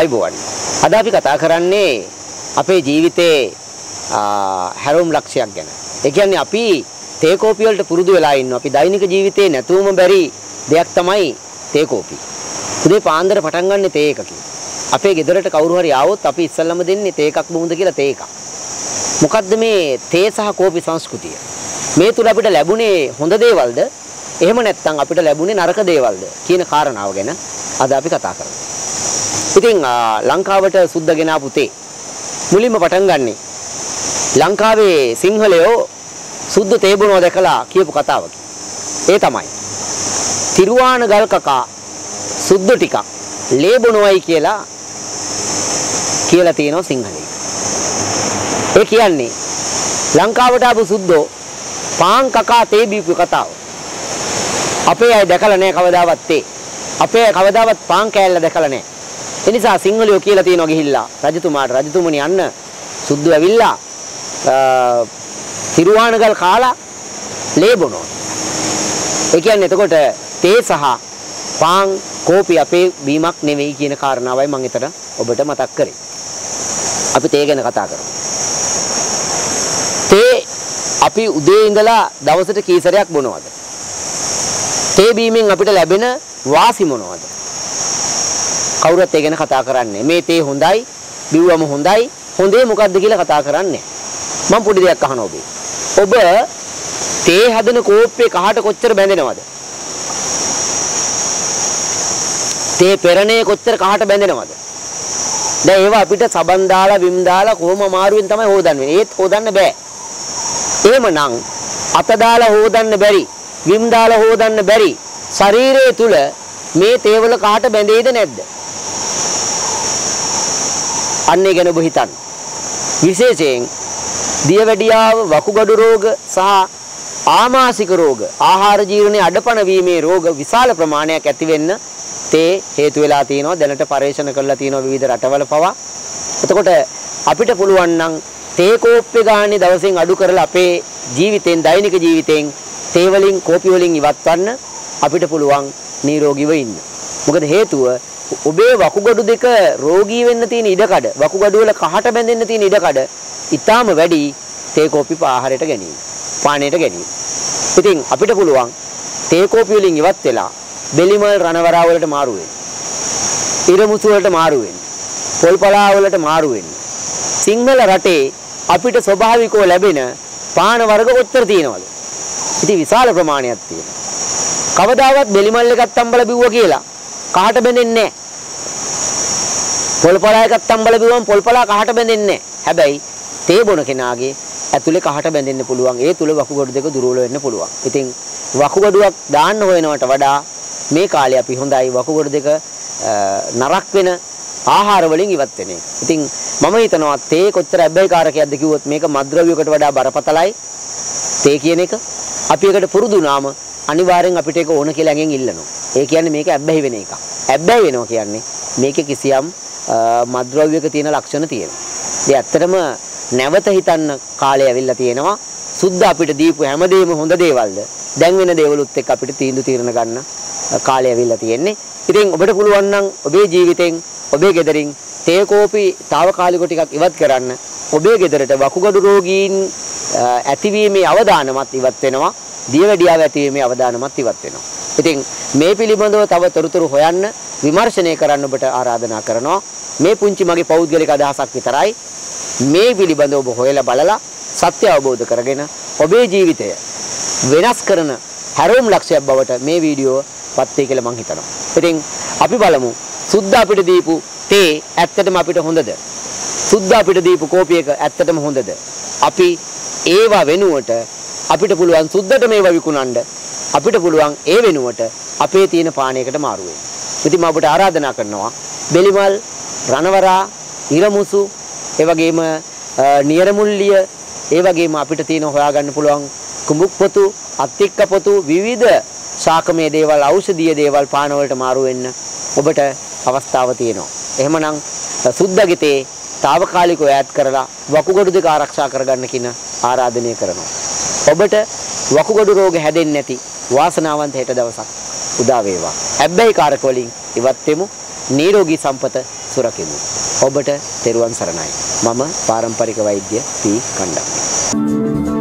ආයිබෝවන්. අද අපි කතා කරන්නේ අපේ ජීවිතේ හැරවුම් ලක්ෂයක් ගැන. ඒ කියන්නේ අපි තේ කෝපි වලට පුරුදු වෙලා ඉන්නවා. අපි දෛනික ජීවිතේ නැතුවම බැරි දෙයක් තමයි තේ කෝපි. උදේ පාන්දර පටන් ගන්න තේ එකකින්. අපේ ගෙදරට කවුරු හරි ආවොත් අපි ඉස්සල්ලාම දෙන්නේ තේ එකක් බොමුද කියලා තේ එකක්. මොකද්ද මේ තේ සහ කෝපි සංස්කෘතිය? මේ තුල අපිට ලැබුණේ හොඳ දේවල්ද? එහෙම නැත්නම් අපිට ලැබුණේ නරක දේවල්ද කියන කාරණාව ගැන අද අපි කතා කරමු. ඉතින් ලංකාවට සුද්ධ ගෙනාපු තේ මුලින්ම පටන් ගන්නේ ලංකාවේ සිංහලයෝ සුද්ධ තේ බොනවා දැකලා කියපු කතාවක. ඒ තමයි. තිරුවාන ගල් කකා සුද්ධ ටිකක් ලේ බොනවයි කියලා කියලා තියෙනවා සිංහලයේ. ඒ කියන්නේ ලංකාවට ආපු සුද්ධෝ පාන් කකා තේ බීපු කතාව. අපේ අය දැකලා නැහැ කවදාවත් තේ. අපේ අය කවදාවත් පාන් කෑල්ල දැකලා නැහැ. ඒ නිසා සිංහලයෝ කියලා තියෙනවා ගිහිල්ලා රජතුමාට රජතුමනි යන්න සුද්ධ ඇවිල්ලා තිරුවානගල් කාලා ලේ බොනවා. ඒ කියන්නේ එතකොට තේ සහ පාන් කෝපි අපේ බීමක් නෙවෙයි කියන කාරණාවයි මම එතන ඔබට මතක් කරේ. අපි තේ ගැන කතා කරමු. තේ අපි උදේ ඉඳලා දවසට කී සැරයක් බොනවද? තේ බීමෙන් අපිට ලැබෙන වාසි මොනවද? කවුරුත් ඒ ගැන කතා කරන්නේ. මේ තේ හොඳයි, බිව්වම හොඳයි, හොඳේ මොකද්ද කියලා කතා කරන්නේ. මම පොඩි දෙයක් අහනවා ඔබේ. ඔබ තේ හදන කෝප්පේ කහට කොච්චර බැඳෙනවද? තේ පෙරණේ කොච්චර කහට බැඳෙනවද? දැන් ඒවා අපිට සබන් දාලා විම් දාලා කොහොම අමාරුවෙන් තමයි හොදන්නේ. ඒත් හොදන්න බෑ. එහෙමනම් අත දාලා හොදන්න බැරි, විම් දාලා හොදන්න බැරි ශරීරය තුල මේ තේවල කහට බැඳෙයිද නැද්ද? අන්නේ ගැන ඔබ හිතන්න. විශේෂයෙන් දියවැඩියාව, වකුගඩු රෝග සහ ආමාශික රෝග, ආහාර ජීර්ණයේ අඩපණ වීමේ රෝග විශාල ප්‍රමාණයක් ඇති වෙන්න තේ හේතු වෙලා තියෙනවා. දැනට පරීක්ෂණ කරලා තියෙනවා විවිධ රටවල පවා. එතකොට අපිට පුළුවන් නම් තේ කෝප්පේ ගානේ දවසෙන් අඩු කරලා අපේ ජීවිතෙන් දෛනික ජීවිතෙන් තේ වලින් කෝපි වලින් ඉවත්වන්න අපිට පුළුවන් නිරෝගීව ඉන්න. මොකද හේතුව ඔබේ වකුගඩු දෙක රෝගී වෙන්න තියෙන ඉඩකඩ වකුගඩු වල කහට බැඳෙන්න තියෙන ඉඩකඩ ඊටාම වැඩි තේ කෝපි ආහාරයට ගැනීම පානයට ගැනීම. ඉතින් අපිට පුළුවන් තේ කෝපි වලින් ඉවත් වෙලා බෙලිමල් රණවරා වලට මාරු වෙන්න. ඉරමුසු වලට මාරු වෙන්න. පොල්පලා වලට මාරු වෙන්න. සිංහල රටේ අපිට ස්වභාවිකව ලැබෙන පාන වර්ග කොච්චර තියෙනවද? ඉතින් විශාල ප්‍රමාණයක් තියෙනවා. කවදාවත් බෙලිමල් එකක් තම්බල බිව්වා කියලා කහට බැඳෙන්නේ නැහැ. පොල්පලා එකක් තම්බල බිව්වම පොල්පලා කහට බැඳෙන්නේ නැහැ. හැබැයි තේ බොන කෙනාගේ ඇතුලේ කහට බැඳෙන්න පුළුවන්. ඒ තුල වකුගඩු දෙක දුර්වල වෙන්න පුළුවන්. ඉතින් වකුගඩුවක් දාන්න හොයනවට වඩා මේ කාලේ අපි හොඳයි වකුගඩු දෙක නරක් වෙන ආහාර වලින් ඉවත් වෙන එක. ඉතින් මම හිතනවා තේ කොච්චර අබ්බැහිකාරකයක්ද කිව්වොත් මේක මද්ද්‍රව්‍යයකට වඩා බරපතලයි. තේ කියන එක අපි එකට පුරුදු වුණාම අනිවාර්යෙන් අපිට ඒක ඕන කියලා ඇඟෙන් ඉල්ලනවා. ඒ කියන්නේ මේක ඇබ්බැහි වෙන එකක්. ඇබ්බැහි වෙනවා කියන්නේ මේකේ කිසියම් මද්ද්‍රව්‍යයක තියෙන ලක්ෂණ තියෙනවා. ඒ ඇත්තටම නැවත හිතන්න කාලය ඇවිල්ලා තියෙනවා. සුද්ධ අපිට දීපු හැමදේම හොඳ දේවල්ද? දැන් වෙන දේවලුත් එක්ක අපිට තීන්දුව తీරන ගන්න කාලය ඇවිල්ලා තියෙන්නේ. ඉතින් ඔබට පුළුවන් නම් ඔබේ ජීවිතෙන් ඔබේ ගෙදරින් තේ කෝපි తాවකාලික ටිකක් ඉවත් කරන්න. ඔබේ ගෙදරට වකුගඩු රෝගීන් ඇතිවීමේ අවදානමත් ඉවත් වෙනවා. දියවැඩියාව ඇතිවීමේ අවදානමත් ඉවත් වෙනවා. ඉතින් මේ පිළිබඳව තව තොරතුරු හොයන්න විමර්ශනය කරන්න ඔබට ආරාධනා කරනවා. මේ පුංචි මගේ පෞද්ගලික අදහසක් විතරයි. මේ පිළිබඳව ඔබ හොයලා බලලා සත්‍ය අවබෝධ කරගෙන ඔබේ ජීවිතය වෙනස් කරන හැරවුම් ලක්ෂයක් බවට මේ වීඩියෝ පත් වේ කියලා මම හිතනවා. ඉතින් අපි බලමු සුද්ධ අපිට දීපු තේ ඇත්තටම අපිට හොඳද? සුද්ධ අපිට දීපු කෝපි එක ඇත්තටම හොඳද? අපි ඒවා වෙනුවට අපිට පුළුවන් සුද්ධට මේවා විකුණන්න අපිට පුළුවන් ඒ වෙනුවට අපේ තියෙන පානයකට මාරු වෙන්න. ඉතින් මම ඔබට ආරාධනා කරනවා බෙලිමල් රණවරා ඉරමුසු ඒ වගේම නියරමුල්ලිය ඒ වගේම අපිට තියෙන හොයාගන්න පුළුවන් කුඹුක් පොතු අත්තික්ක පොතු විවිධ ශාකමය දේවල් ඖෂධීය දේවල් පාන වලට මාරු වෙන්න ඔබට අවස්ථාව තියෙනවා. එහෙමනම් සුද්ධගිතේ తాවකාලිකව ඈඩ් කරලා වකුගඩු දෙක ආරක්ෂා කරගන්න කියන ආරාධනය කරනවා. ඔබට වකුගඩු රෝග හැදෙන්නේ නැති වාසනාවන්ත හෙට දවසක් උදා වේවා. හැබැයි කාරක වලින් ඉවත් වෙමු. නිරෝගී සම්පත සුරකිමු. ඔබට තෙරුවන් සරණයි. මම පාරම්පරික වෛද්‍ය පී කණ්ඩම්.